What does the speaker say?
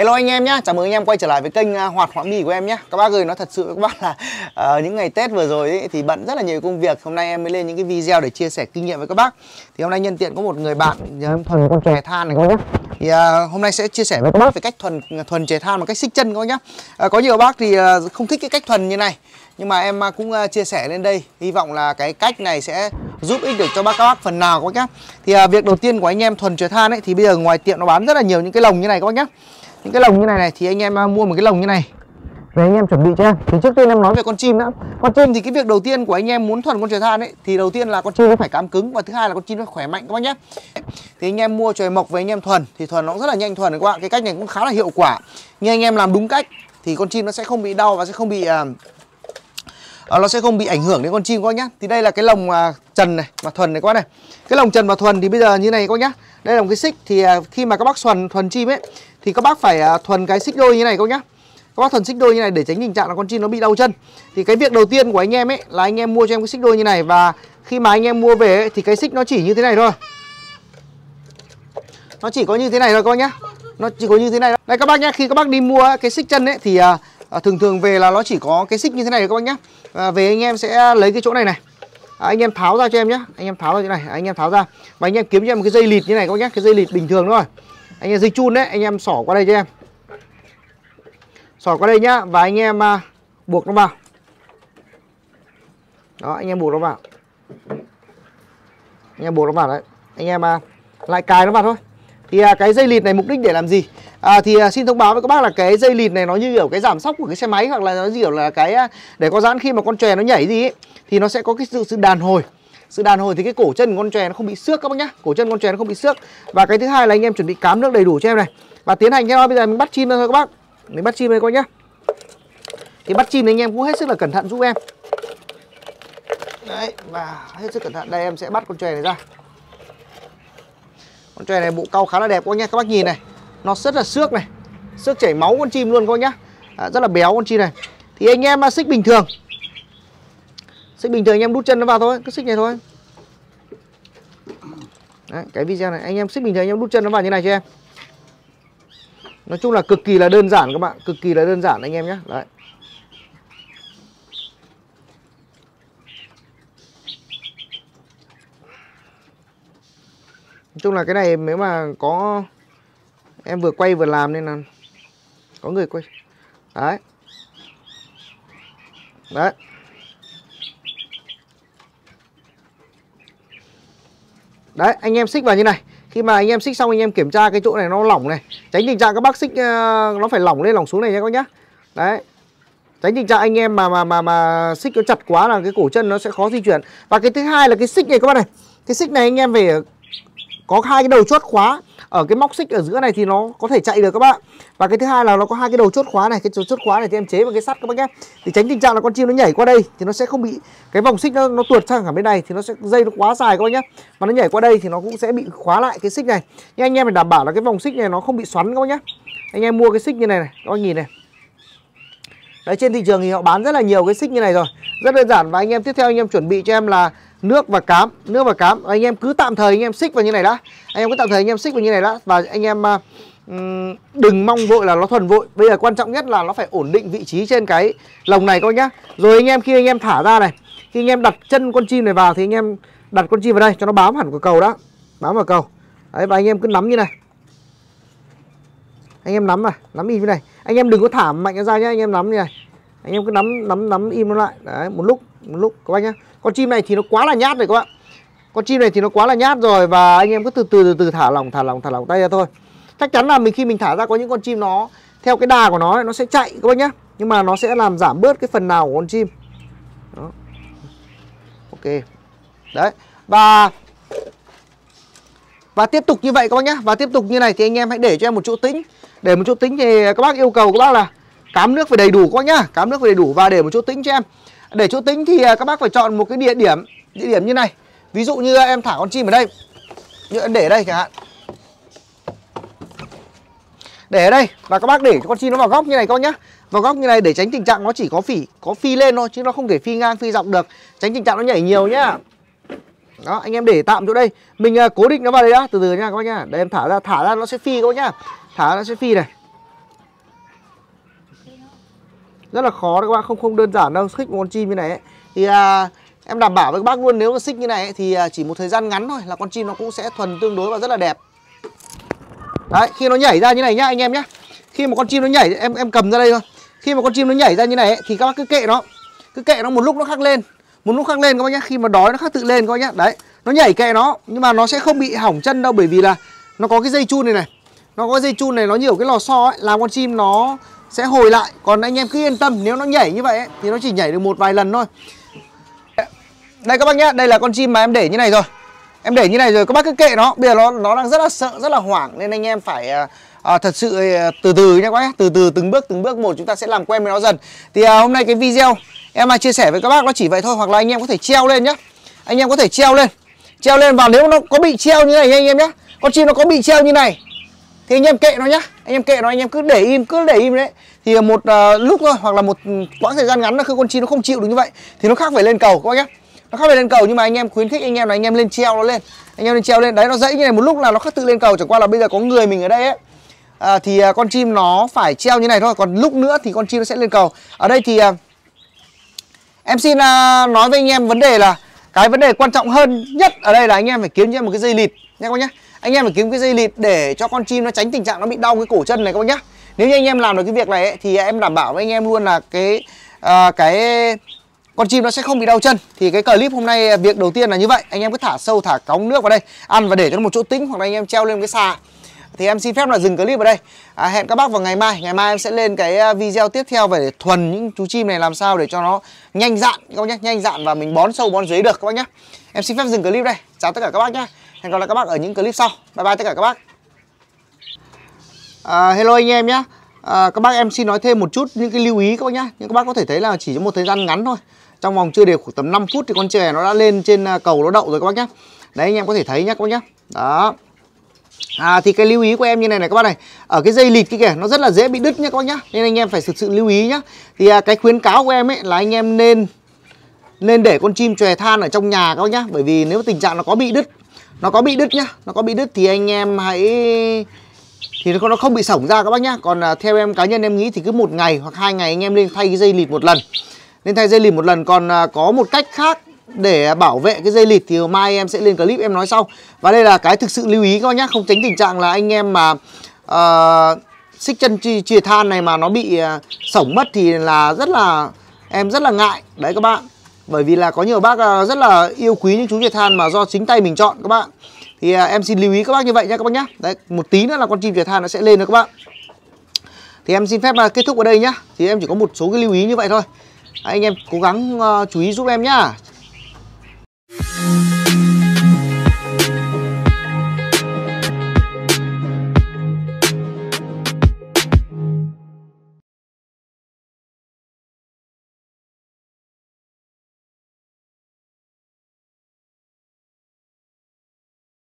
Hello anh em nhé, chào mừng anh em quay trở lại với kênh à, Hoạt Họa Mì của em nhé Các bác ơi, nó thật sự các bác là uh, những ngày Tết vừa rồi ấy, thì bận rất là nhiều công việc. Hôm nay em mới lên những cái video để chia sẻ kinh nghiệm với các bác. Thì hôm nay nhân tiện có một người bạn thuần con chè than này các bác nhé Thì uh, hôm nay sẽ chia sẻ với các bác về cách thuần thuần chè than và cách xích chân các bác nhé uh, ờ, Có nhiều bác thì uh, không thích cái cách thuần như này. Nhưng mà em cũng uh, chia sẻ lên đây. Hy vọng là cái cách này sẽ giúp ích được cho bác các bác phần nào các bác nhé thì uh, việc đầu tiên của anh em thuần chè than ấy thì bây giờ ngoài tiệm nó bán rất là nhiều những cái lồng như này các bác nhé những cái lồng như này này thì anh em à, mua một cái lồng như này. Về anh em chuẩn bị cho em thì trước tiên em nói về con chim đã. Con chim thì cái việc đầu tiên của anh em muốn thuần con trời than ấy thì đầu tiên là con chim nó phải cám cứng và thứ hai là con chim nó khỏe mạnh các bác nhé. Thì anh em mua trời mộc về anh em thuần thì thuần nó cũng rất là nhanh thuần các bạn cái cách này cũng khá là hiệu quả. Nhưng anh em làm đúng cách thì con chim nó sẽ không bị đau và sẽ không bị uh, Ờ, nó sẽ không bị ảnh hưởng đến con chim các bác nhé thì đây là cái lồng uh, trần này và thuần này các bác này. Cái lồng trần và thuần thì bây giờ như này các bác nhé đây là một cái xích thì uh, khi mà các bác thuần thuần chim ấy thì các bác phải à, thuần cái xích đôi như này các nhá. Các bác thuần xích đôi như này để tránh tình trạng là con chim nó bị đau chân. Thì cái việc đầu tiên của anh em ấy là anh em mua cho em cái xích đôi như này và khi mà anh em mua về ấy, thì cái xích nó chỉ như thế này thôi. Nó chỉ có như thế này thôi các bác nhá. Nó chỉ có như thế này thôi. đây các bác nhá khi các bác đi mua cái xích chân ấy thì à, à, thường thường về là nó chỉ có cái xích như thế này các bác nhá. À, về anh em sẽ lấy cái chỗ này này. À, anh em tháo ra cho em nhé anh em tháo ra như này. À, anh em tháo ra. Và anh em kiếm cho em một cái dây lịt như này các bác nhé cái dây lịt bình thường thôi. Anh em dây chun đấy anh em xỏ qua đây cho em. Xỏ qua đây nhá và anh em à, buộc nó vào. Đó anh em buộc nó vào. Anh em buộc nó vào đấy. Anh em à, lại cài nó vào thôi thì à, cái dây lịt này mục đích để làm gì? À, thì à, xin thông báo với các bác là cái dây lịt này nó như kiểu cái giảm sóc của cái xe máy hoặc là nó như kiểu là cái à, để có giãn khi mà con chè nó nhảy gì ấy, thì nó sẽ có cái sự sự đàn hồi. Sự đàn hồi thì cái cổ chân của con chè nó không bị xước các bác nhá. Cổ chân con chè nó không bị xước. Và cái thứ hai là anh em chuẩn bị cám nước đầy đủ cho em này. Và tiến hành theo bây giờ mình bắt chim thôi các bác. Mình bắt chim đây coi nhá. Thì bắt chim thì anh em cũng hết sức là cẩn thận giúp em. Đấy và hết sức cẩn thận. Đây em sẽ bắt con chè này ra con chè này bộ cau khá là đẹp các bác nhá các bác nhìn này nó rất là xước này. Xước chảy máu con chim luôn các bác nhá. À, rất là béo con chim này. Thì anh em à, xích bình thường. Xích bình thường anh em đút chân nó vào thôi cứ xích này thôi. Đấy, cái video này anh em xích bình thường anh em đút chân nó vào như này cho em. Nói chung là cực kỳ là đơn giản các bạn cực kỳ là đơn giản anh em nhé đấy. Nói chung là cái này nếu mà có em vừa quay vừa làm nên là có người quay. Đấy. Đấy. Đấy, anh em xích vào như này. Khi mà anh em xích xong, anh em kiểm tra cái chỗ này nó lỏng này. Tránh tình trạng các bác xích ờ, nó phải lỏng lên, lỏng xuống này nha các nhá. Đấy. Tránh tình trạng anh em mà mà mà mà xích nó chặt quá là cái cổ chân nó sẽ khó di chuyển. Và cái thứ hai là cái xích này các bác này. Cái xích này anh em phải có hai cái đầu chốt khóa ở cái móc xích ở giữa này thì nó có thể chạy được các bạn. Và cái thứ hai là nó có hai cái đầu chốt khóa này, cái chốt khóa này thì em chế vào cái sắt các bác nhé. Thì tránh tình trạng là con chim nó nhảy qua đây thì nó sẽ không bị, cái vòng xích nó nó tuột sang cả bên này thì nó sẽ dây nó quá dài các bác nhé. Mà nó nhảy qua đây thì nó cũng sẽ bị khóa lại cái xích này. Nhưng anh em phải đảm bảo là cái vòng xích này nó không bị xoắn các bác nhé. Anh em mua cái xích như này này, các bác nhìn này. Đấy, trên thị trường thì họ bán rất là nhiều cái xích như này rồi. Rất đơn giản và anh em tiếp theo anh em chuẩn bị cho em là nước và cám, nước và cám. Anh em cứ tạm thời anh em xích vào như này đã. Anh em cứ tạm thời anh em xích vào như này đã. Và anh em à, đừng mong vội là nó thuần vội. Bây giờ quan trọng nhất là nó phải ổn định vị trí trên cái lồng này coi nhá. Rồi anh em, khi anh em thả ra này, khi anh em đặt chân con chim này vào thì anh em đặt con chim vào đây cho nó bám hẳn vào cầu đó bám vào cầu. Đấy, và anh em cứ nắm như này. Anh em nắm này, nắm im như này. Anh em đừng có thả mạnh ra nhá, anh em nắm như này. Anh em cứ nắm nắm nắm im nó lại. Đấy, một lúc một lúc, các bác nhá con chim này thì nó quá là nhát rồi các bạn. Con chim này thì nó quá là nhát rồi và anh em cứ từ từ từ từ thả lỏng thả lỏng thả lỏng tay ra thôi. Chắc chắn là mình khi mình thả ra có những con chim nó, theo cái đà của nó nó sẽ chạy các bác nhá. Nhưng mà nó sẽ làm giảm bớt cái phần nào của con chim. Đó. Ok. Đấy. Và và tiếp tục như vậy các bác nhá. Và tiếp tục như này thì anh em hãy để cho em một chỗ tĩnh. Để một chỗ tĩnh thì các bác yêu cầu các bác là cám nước phải đầy đủ các bác nhá. Cám nước phải đầy đủ và để một chỗ tĩnh cho em để chỗ tính thì à, các bác phải chọn một cái địa điểm địa điểm như này. Ví dụ như em thả con chim ở đây. Như em để ở đây chẳng hạn. Để ở đây và các bác để cho con chim nó vào góc như này con nhá. Vào góc như này để tránh tình trạng nó chỉ có phỉ có phi lên thôi chứ nó không thể phi ngang phi dọc được. Tránh tình trạng nó nhảy nhiều nhá. Đó anh em để tạm chỗ đây. Mình uh, cố định nó vào đây đã. Từ từ nha các bác nhá. Đây em thả ra thả ra nó sẽ phi các bác nhá. Thả ra nó sẽ phi này. Rất là khó đấy các bác không không đơn giản đâu xích một con chim như này ấy. thì à, em đảm bảo với các bác luôn nếu mà xích như này ấy, thì à, chỉ một thời gian ngắn thôi là con chim nó cũng sẽ thuần tương đối và rất là đẹp. Đấy khi nó nhảy ra như này nhá anh em nhá. Khi mà con chim nó nhảy em em cầm ra đây thôi. Khi mà con chim nó nhảy ra như này ấy, thì các bác cứ kệ nó. Cứ kệ nó một lúc nó khắc lên. Một lúc khắc lên các bác nhá khi mà đói nó khắc tự lên các bác nhá. Đấy nó nhảy kệ nó nhưng mà nó sẽ không bị hỏng chân đâu bởi vì là nó có cái dây chun này này. Nó có dây chun này nó nhiều cái lò xo ấy làm con chim nó sẽ hồi lại. Còn anh em cứ yên tâm nếu nó nhảy như vậy ấy, thì nó chỉ nhảy được một vài lần thôi. Đây các bác nhé đây là con chim mà em để như này rồi. Em để như này rồi các bác cứ kệ nó. Bây giờ nó nó đang rất là sợ rất là hoảng nên anh em phải à, à thật sự à, từ từ nhé các bác từ từ từng bước từng bước một chúng ta sẽ làm quen với nó dần. Thì à, hôm nay cái video em mà chia sẻ với các bác nó chỉ vậy thôi hoặc là anh em có thể treo lên nhé anh em có thể treo lên. Treo lên và nếu nó có bị treo như này nha anh em nhé con chim nó có bị treo như này thì anh em kệ nó nhá. Anh em kệ nó anh em cứ để im cứ để im đấy. Thì một uh, lúc thôi hoặc là một quãng thời gian ngắn là khi con chim nó không chịu được như vậy thì nó khác phải lên cầu các bác nhé nó khác phải lên cầu nhưng mà anh em khuyến khích anh em là anh em lên treo nó lên. Anh em lên treo lên. Đấy nó dãy như này một lúc là nó khác tự lên cầu. Chẳng qua là bây giờ có người mình ở đây ấy. À, thì uh, con chim nó phải treo như này thôi. Còn lúc nữa thì con chim nó sẽ lên cầu. Ở đây thì uh, em xin uh, nói với anh em vấn đề là cái vấn đề quan trọng hơn nhất ở đây là anh em phải kiếm cho em một cái dây lịt nhé các bác nhé anh em phải kiếm cái dây lịt để cho con chim nó tránh tình trạng nó bị đau cái cổ chân này các bác nhá. Nếu như anh em làm được cái việc này ấy, thì em đảm bảo với anh em luôn là cái uh, cái con chim nó sẽ không bị đau chân. Thì cái clip hôm nay à, việc đầu tiên là như vậy. Anh em cứ thả sâu thả cống nước vào đây ăn và để cho nó một chỗ tĩnh hoặc là anh em treo lên cái xà. Thì em xin phép là dừng clip ở đây. À, hẹn các bác vào ngày mai. Ngày mai em sẽ lên cái à, video tiếp theo về thuần những chú chim này làm sao để cho nó nhanh dạn các bác nhé nhanh dạn và mình bón sâu bón dưới được các bác nhé em xin phép dừng clip đây. Chào tất cả các bác nhé hẹn gặp lại các bác ở những clip sau. Bye bye tất cả các bác. À, hello anh em nhé à, các bác em xin nói thêm một chút những cái lưu ý các bác nhé nhưng các bác có thể thấy là chỉ trong một thời gian ngắn thôi. Trong vòng chưa đều khoảng tầm 5 phút thì con chè nó đã lên trên à, cầu nó đậu rồi các bác nhé đấy anh em có thể thấy nhé các bác nhé đó. À thì cái lưu ý của em như này này các bác này. Ở cái dây lịch kia kìa nó rất là dễ bị đứt nhá các bác nhá. Nên anh em phải thực sự lưu ý nhá. Thì à, cái khuyến cáo của em ấy là anh em nên Nên để con chim chòe than ở trong nhà các bác nhá. Bởi vì nếu tình trạng nó có bị đứt nó có bị đứt nhá Nó có bị đứt thì anh em hãy thì nó không bị sổng ra các bác nhá. Còn à, theo em cá nhân em nghĩ thì cứ một ngày hoặc hai ngày anh em lên thay cái dây lịt một lần. Nên thay dây lịt một lần. Còn à, có một cách khác để bảo vệ cái dây lịt thì mai em sẽ lên clip em nói sau. Và đây là cái thực sự lưu ý các bác nhá không tránh tình trạng là anh em mà uh, xích chân chìa than này mà nó bị uh, sổng mất thì là rất là em rất là ngại. Đấy các bạn bởi vì là có nhiều bác à, rất là yêu quý những chú nhiệt than mà do chính tay mình chọn các bạn. Thì à, em xin lưu ý các bác như vậy nhé các bác nhé đấy, một tí nữa là con chim nhiệt than nó sẽ lên rồi các bạn. Thì em xin phép à, kết thúc ở đây nhá. Thì em chỉ có một số cái lưu ý như vậy thôi. Anh em cố gắng ờ, chú ý giúp em nhá.